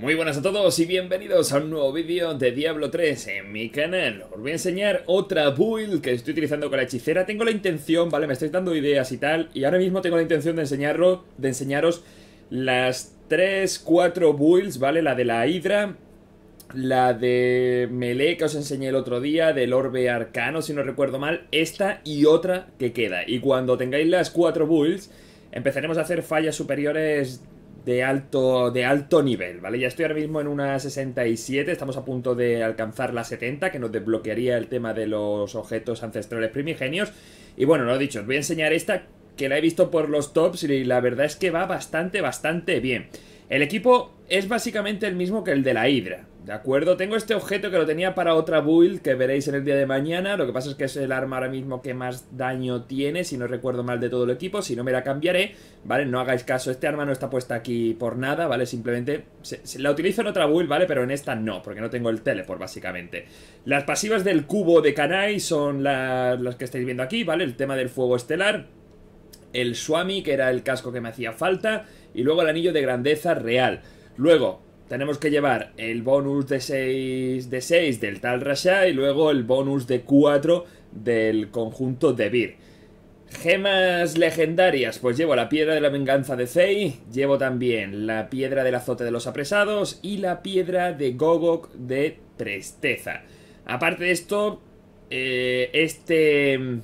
Muy buenas a todos y bienvenidos a un nuevo vídeo de Diablo 3 en mi canal. Os voy a enseñar otra build que estoy utilizando con la hechicera. Tengo la intención, vale, me estáis dando ideas y tal, y ahora mismo tengo la intención de, enseñarlo, de enseñaros las 3, 4 builds, ¿vale? La de la Hydra, la de melee que os enseñé el otro día, del orbe arcano, si no recuerdo mal, esta y otra que queda. Y cuando tengáis las 4 builds, empezaremos a hacer fallas superiores de alto, de alto nivel, ¿vale? Ya estoy ahora mismo en una 67, estamos a punto de alcanzar la 70, que nos desbloquearía el tema de los objetos ancestrales primigenios. Y bueno, lo dicho, os voy a enseñar esta que la he visto por los tops y la verdad es que va bastante, bastante bien. El equipo es básicamente el mismo que el de la Hydra, ¿de acuerdo? Tengo este objeto que lo tenía para otra build que veréis en el día de mañana, lo que pasa es que es el arma ahora mismo que más daño tiene, si no recuerdo mal de todo el equipo, si no me la cambiaré, ¿vale? No hagáis caso, este arma no está puesta aquí por nada, ¿vale? Simplemente la utilizo en otra build, ¿vale? Pero en esta no, porque no tengo el teleport, básicamente. Las pasivas del cubo de Kanai son las que estáis viendo aquí, ¿vale? El tema del fuego estelar, el Swami, que era el casco que me hacía falta, y luego el anillo de grandeza real. Luego, tenemos que llevar el bonus de 6 de 6 del Tal Rasha y luego el bonus de 4 del conjunto de Vir. Gemas legendarias, pues llevo la piedra de la venganza de Zei, llevo también la piedra del azote de los apresados y la piedra de Gogok de presteza. Aparte de esto, eh, este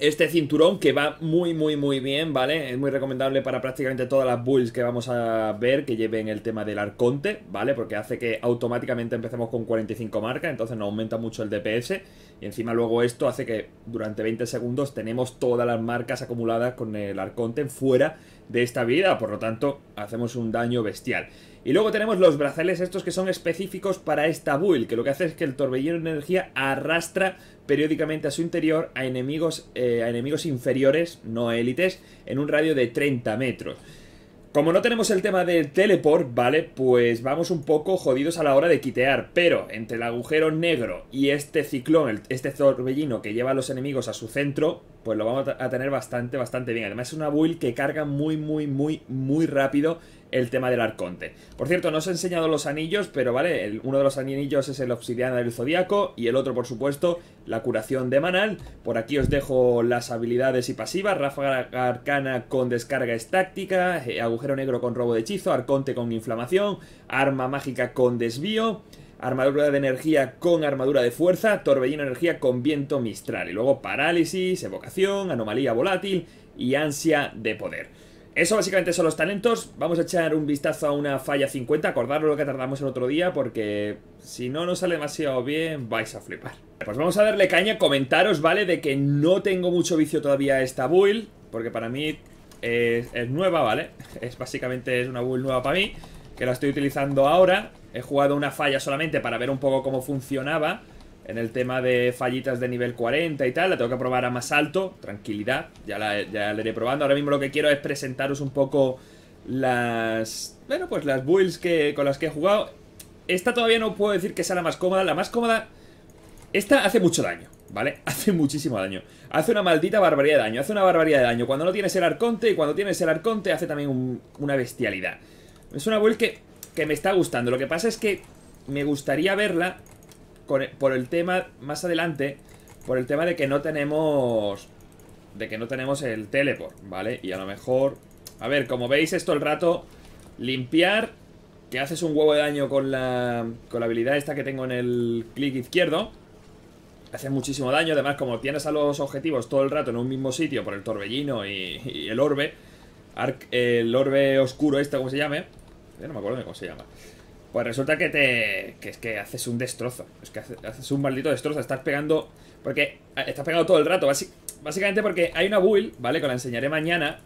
este cinturón que va muy muy muy bien, ¿vale? Es muy recomendable para prácticamente todas las builds que vamos a ver que lleven el tema del arconte, ¿vale? Porque hace que automáticamente empecemos con 45 marcas, entonces nos aumenta mucho el DPS y encima luego esto hace que durante 20 segundos tenemos todas las marcas acumuladas con el arconte fuera de esta vida, por lo tanto hacemos un daño bestial. Y luego tenemos los brazales estos que son específicos para esta build, que lo que hace es que el torbellino de energía arrastra periódicamente a su interior a enemigos, eh, a enemigos inferiores, no élites, en un radio de 30 metros. Como no tenemos el tema del teleport, ¿vale? Pues vamos un poco jodidos a la hora de quitear. Pero entre el agujero negro y este ciclón, este torbellino que lleva a los enemigos a su centro, pues lo vamos a tener bastante, bastante bien. Además es una build que carga muy, muy, muy, muy rápido el tema del arconte. Por cierto, no os he enseñado los anillos, pero vale, uno de los anillos es el obsidiana del zodiaco y el otro, por supuesto, la curación de manal. Por aquí os dejo las habilidades y pasivas, ráfaga arcana con descarga estáctica, eh, agujero negro con robo de hechizo, arconte con inflamación, arma mágica con desvío, armadura de energía con armadura de fuerza, torbellino energía con viento mistral y luego parálisis, evocación, anomalía volátil y ansia de poder. Eso básicamente son los talentos. Vamos a echar un vistazo a una falla 50. Acordaros lo que tardamos el otro día porque si no nos sale demasiado bien vais a flipar. Pues vamos a darle caña. Comentaros, ¿vale? De que no tengo mucho vicio todavía a esta build. Porque para mí es, es nueva, ¿vale? Es básicamente es una build nueva para mí. Que la estoy utilizando ahora. He jugado una falla solamente para ver un poco cómo funcionaba en el tema de fallitas de nivel 40 y tal. La tengo que probar a más alto, tranquilidad, ya la, ya iré probando. Ahora mismo lo que quiero es presentaros un poco las... Bueno, pues las builds que, con las que he jugado. Esta todavía no puedo decir que sea la más cómoda. La más cómoda... Esta hace mucho daño, ¿vale? Hace muchísimo daño. Hace una maldita barbaridad de daño. Hace una barbaridad de daño. Cuando no tienes el arconte y cuando tienes el arconte hace también una bestialidad. Es una build que, que me está gustando. Lo que pasa es que me gustaría verla por el tema, más adelante, por el tema de que no tenemos... De que no tenemos el teleport, ¿vale? Y a lo mejor... A ver, como veis esto el rato, limpiar, que haces un huevo de daño con la, con la habilidad esta que tengo en el clic izquierdo. Hace muchísimo daño, además como tienes a los objetivos todo el rato en un mismo sitio por el torbellino y, el orbe, el orbe oscuro este, ¿cómo se llame? Ya no me acuerdo de cómo se llama. Pues resulta que te. que es que haces un destrozo. Es que haces un maldito destrozo. Estás pegando. Porque eh, estás pegando todo el rato. básicamente porque hay una build, ¿vale? Que la enseñaré mañana.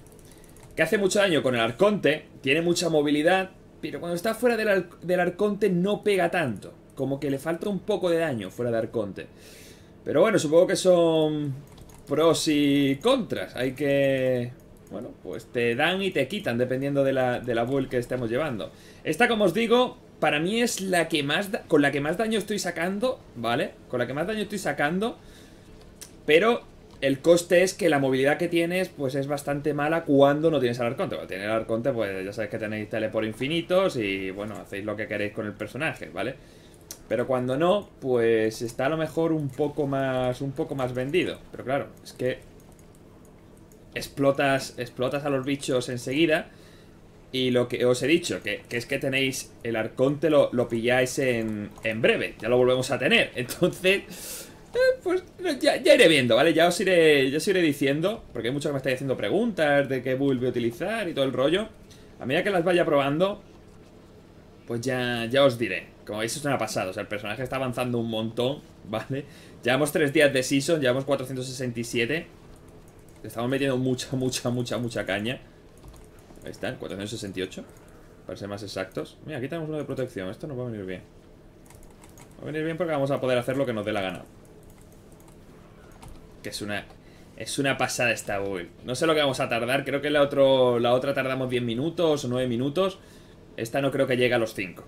Que hace mucho daño con el arconte. Tiene mucha movilidad. Pero cuando está fuera del, del arconte no pega tanto. Como que le falta un poco de daño fuera de arconte. Pero bueno, supongo que son pros y contras. Hay que bueno, pues te dan y te quitan dependiendo de la, de la build que estemos llevando. Esta, como os digo, para mí es la que más con la que más daño estoy sacando, ¿vale? Con la que más daño estoy sacando, pero el coste es que la movilidad que tienes, pues es bastante mala cuando no tienes el arconte. Cuando tienes el arconte, pues ya sabéis que tenéis tele por infinitos y bueno, hacéis lo que queréis con el personaje, ¿vale? Pero cuando no, pues está a lo mejor un poco más. un poco más vendido. Pero claro, es que. Explotas. Explotas a los bichos enseguida. Y lo que os he dicho, que, es que tenéis el arconte, lo, lo pilláis en, en breve. Ya lo volvemos a tener. Entonces. Eh, pues ya, iré viendo, ¿vale? Ya os iré, ya os iré diciendo, porque hay muchos que me estáis haciendo preguntas de qué build voy a utilizar y todo el rollo. A medida que las vaya probando, pues ya, ya os diré. Como veis es una pasada, o sea, el personaje está avanzando un montón, ¿vale? Llevamos tres días de season, llevamos 467. Le estamos metiendo mucha, mucha, mucha, mucha caña. Ahí está, 468. Para ser más exactos. Mira, aquí tenemos uno de protección, esto nos va a venir bien. Va a venir bien porque vamos a poder hacer lo que nos dé la gana. Que es una... Es una pasada esta build. No sé lo que vamos a tardar. Creo que la, otro, la otra tardamos 10 minutos o 9 minutos. Esta no creo que llegue a los 5.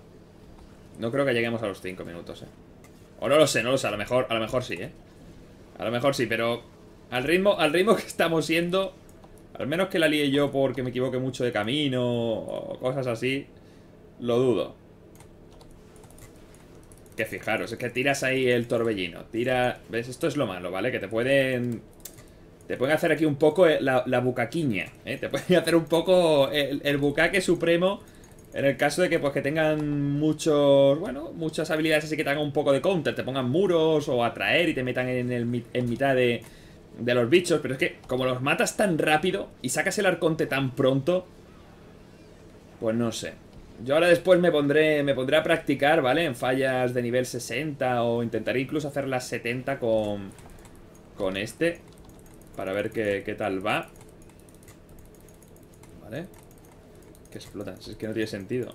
No creo que lleguemos a los 5 minutos, eh. O no lo sé, no lo sé. A lo mejor, a lo mejor sí, eh. A lo mejor sí, pero... Al ritmo, al ritmo que estamos yendo... Al menos que la líe yo porque me equivoque mucho de camino o cosas así. Lo dudo. Que fijaros, es que tiras ahí el torbellino. Tira... ¿Ves? Esto es lo malo, ¿vale? Que te pueden... Te pueden hacer aquí un poco la, la bucaquiña, ¿eh? Te pueden hacer un poco el, el bucaque supremo en el caso de que pues que tengan muchos, bueno, muchas habilidades así que te hagan un poco de counter, te pongan muros o atraer y te metan en, el, en mitad de, de los bichos, pero es que como los matas tan rápido y sacas el arconte tan pronto, pues no sé. Yo ahora después me pondré, me pondré a practicar, ¿vale? En fallas de nivel 60 o intentaré incluso hacer las 70 con, con este. Para ver qué, qué tal va. ¿Vale? Que explotan, es que no tiene sentido.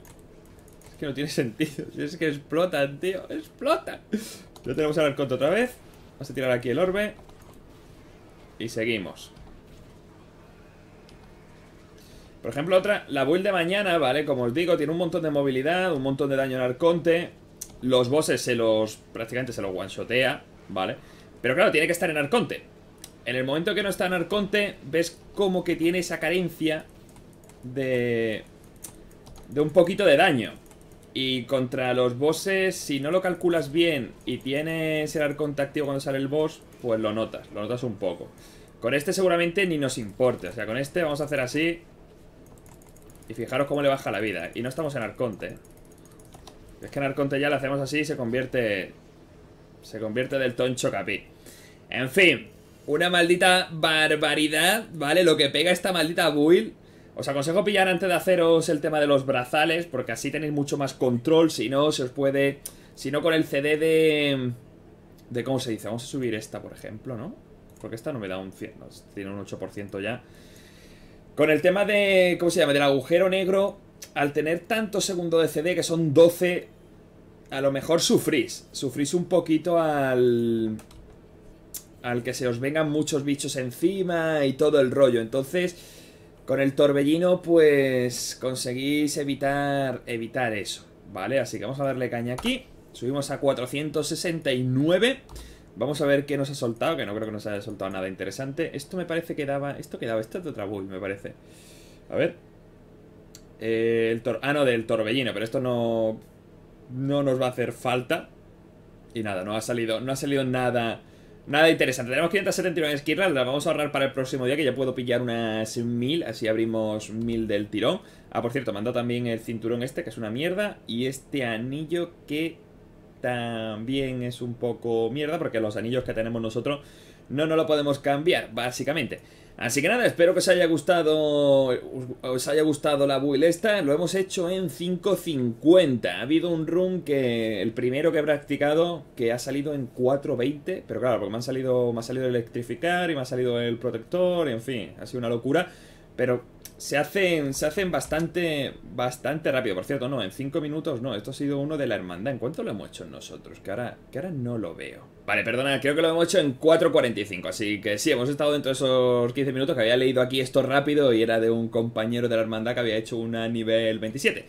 Es que no tiene sentido. Es que explotan, tío. Explotan. Ya tenemos el arconte otra vez. Vamos a tirar aquí el orbe. Y seguimos. Por ejemplo, otra, la build de mañana, ¿vale? Como os digo, tiene un montón de movilidad, un montón de daño en Arconte. Los bosses se los. prácticamente se los one-shotea, ¿vale? Pero claro, tiene que estar en Arconte. En el momento que no está en Arconte, ves como que tiene esa carencia de. de un poquito de daño. Y contra los bosses, si no lo calculas bien y tienes el arconte activo cuando sale el boss, pues lo notas, lo notas un poco. Con este seguramente ni nos importe, o sea, con este vamos a hacer así y fijaros cómo le baja la vida. Y no estamos en Arconte. Es que en Arconte ya le hacemos así y se convierte... Se convierte del toncho capi. En fin, una maldita barbaridad, ¿vale? Lo que pega esta maldita build. Os aconsejo pillar antes de haceros el tema de los brazales, porque así tenéis mucho más control. Si no, se os puede... Si no, con el CD de... De cómo se dice. Vamos a subir esta, por ejemplo, ¿no? Porque esta no me da un 100, tiene un 8% ya. Con el tema de, ¿cómo se llama? Del agujero negro, al tener tanto segundo de CD, que son 12, a lo mejor sufrís. Sufrís un poquito al... Al que se os vengan muchos bichos encima y todo el rollo. Entonces, con el torbellino, pues conseguís evitar, evitar eso, ¿vale? Así que vamos a darle caña aquí. Subimos a 469. Vamos a ver qué nos ha soltado, que no creo que nos haya soltado nada interesante. Esto me parece que daba... Esto que daba, esto es de otra build, me parece. A ver. Eh, el tor ah, no, del torbellino, pero esto no... No nos va a hacer falta. Y nada, no ha salido, no ha salido nada... Nada interesante. Tenemos 579 esquirlas, las vamos a ahorrar para el próximo día, que ya puedo pillar unas 1000, así abrimos 1000 del tirón. Ah, por cierto, me han dado también el cinturón este, que es una mierda, y este anillo que también es un poco mierda porque los anillos que tenemos nosotros no nos lo podemos cambiar, básicamente. Así que nada, espero que os haya gustado os haya gustado la build esta. Lo hemos hecho en 5.50. Ha habido un run que el primero que he practicado que ha salido en 4.20, pero claro, porque me han salido me ha salido el electrificar y me ha salido el protector, y en fin, ha sido una locura, pero se hacen, se hacen bastante, bastante rápido. Por cierto, no, en 5 minutos no. Esto ha sido uno de la hermandad. ¿En cuánto lo hemos hecho nosotros? Que ahora, que ahora no lo veo. Vale, perdona, creo que lo hemos hecho en 4.45. Así que sí, hemos estado dentro de esos 15 minutos que había leído aquí esto rápido y era de un compañero de la hermandad que había hecho una nivel 27.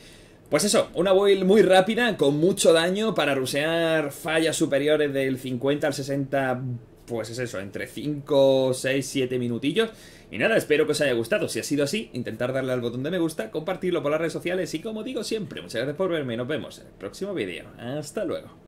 Pues eso, una build muy rápida, con mucho daño para rusear fallas superiores del 50 al 60 pues es eso, entre 5, 6, 7 minutillos. Y nada, espero que os haya gustado. Si ha sido así, intentar darle al botón de me gusta, compartirlo por las redes sociales y como digo siempre, muchas gracias por verme y nos vemos en el próximo vídeo. Hasta luego.